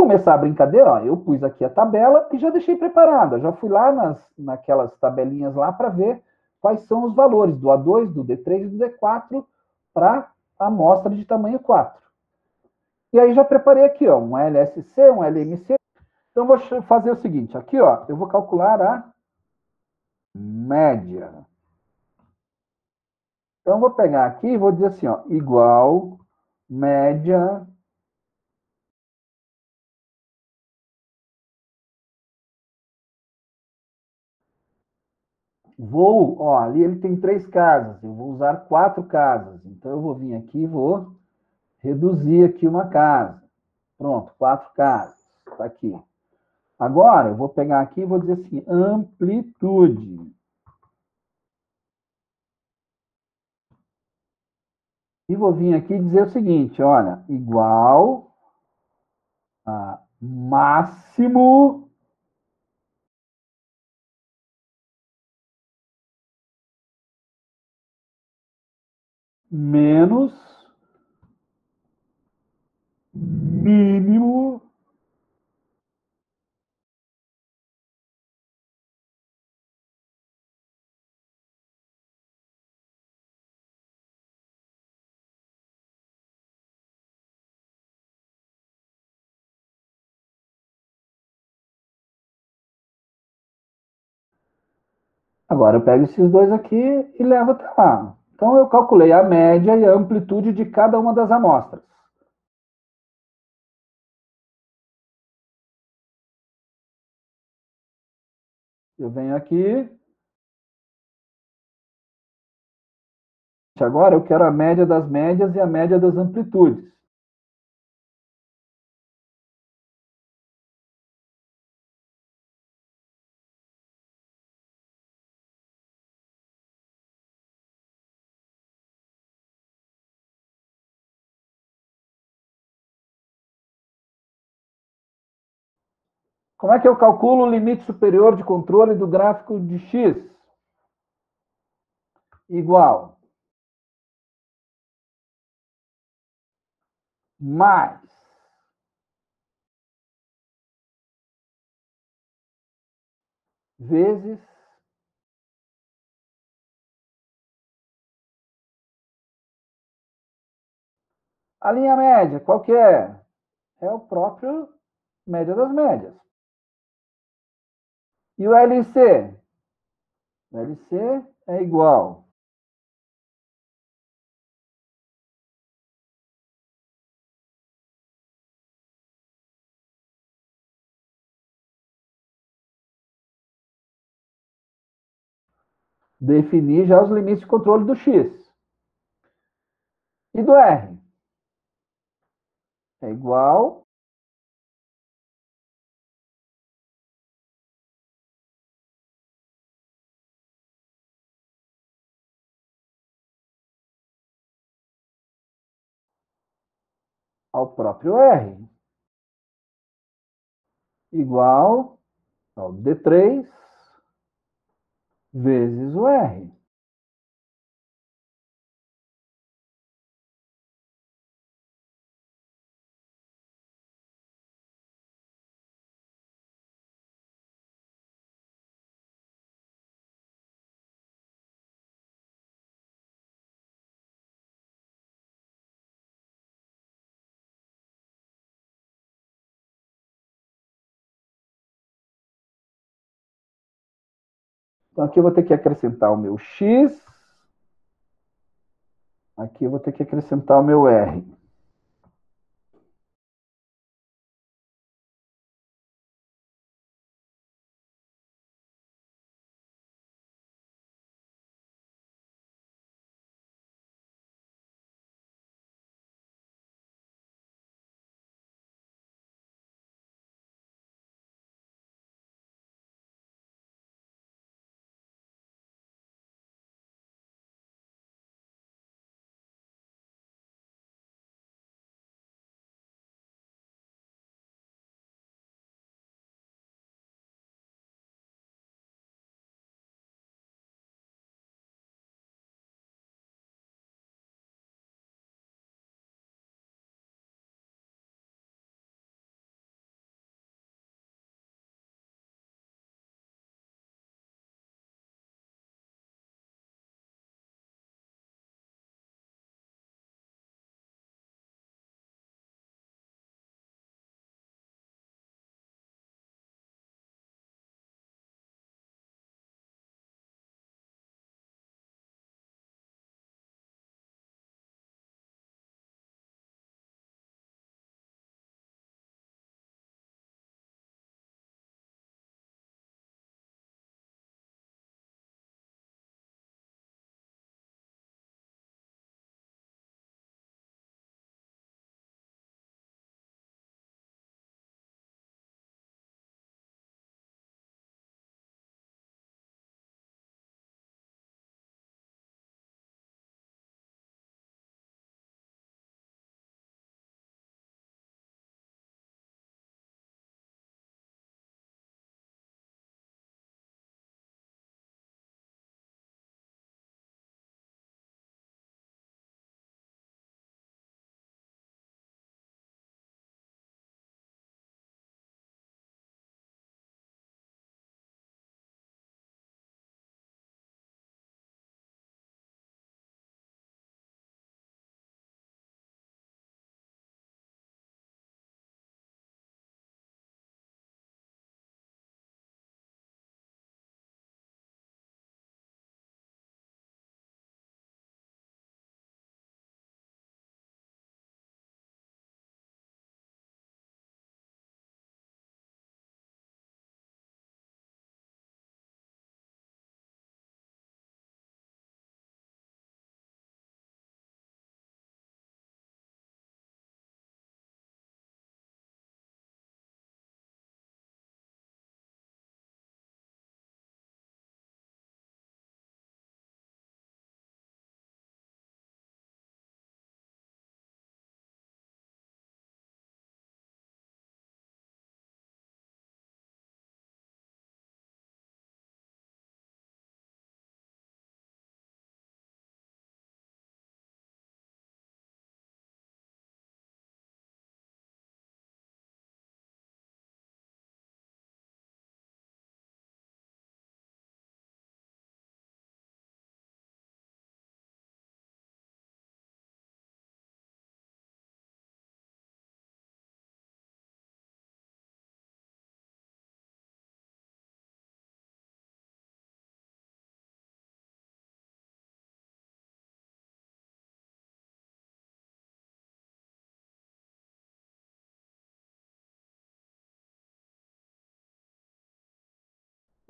começar a brincadeira, ó, eu pus aqui a tabela e já deixei preparada. Já fui lá nas, naquelas tabelinhas lá para ver quais são os valores do A2, do D3 e do D4 para a amostra de tamanho 4. E aí já preparei aqui, ó, um LSC, um LMC. Então, vou fazer o seguinte, aqui, ó, eu vou calcular a média. Então, vou pegar aqui e vou dizer assim, ó, igual média Vou, ó, ali ele tem três casas, eu vou usar quatro casas. Então, eu vou vir aqui e vou reduzir aqui uma casa. Pronto, quatro casas. Está aqui. Agora, eu vou pegar aqui e vou dizer assim, amplitude. E vou vir aqui dizer o seguinte, olha, igual a máximo menos mínimo Agora eu pego esses dois aqui e levo até lá. Então, eu calculei a média e a amplitude de cada uma das amostras. Eu venho aqui. Agora eu quero a média das médias e a média das amplitudes. Como é que eu calculo o limite superior de controle do gráfico de x? Igual. Mais. Vezes. A linha média, qual que é? É o próprio média das médias. E o LC? O LC é igual. Definir já os limites de controle do X. E do R? É igual ao próprio R, igual ao D3 vezes o R. Então, aqui eu vou ter que acrescentar o meu x. Aqui eu vou ter que acrescentar o meu r.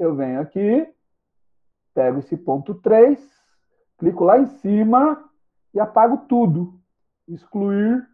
eu venho aqui, pego esse ponto 3, clico lá em cima e apago tudo. Excluir